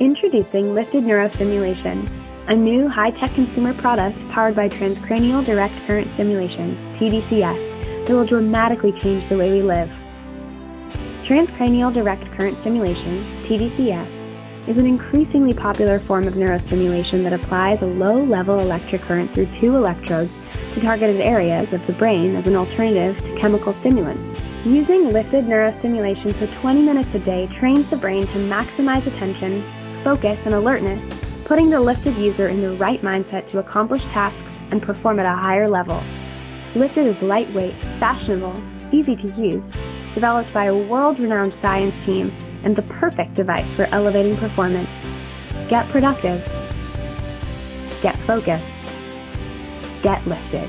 Introducing Liftid Neurostimulation, a new high-tech consumer product powered by transcranial direct current stimulation, TDCS, that will dramatically change the way we live. Transcranial direct current stimulation, TDCS, is an increasingly popular form of neurostimulation that applies a low-level electric current through two electrodes to targeted areas of the brain as an alternative to chemical stimulants. Using Liftid neurostimulation for 20 minutes a day trains the brain to maximize attention, focus, and alertness, putting the Liftid user in the right mindset to accomplish tasks and perform at a higher level. Liftid is lightweight, fashionable, easy to use, developed by a world-renowned science team, and the perfect device for elevating performance. Get productive. Get focused. Get lifted.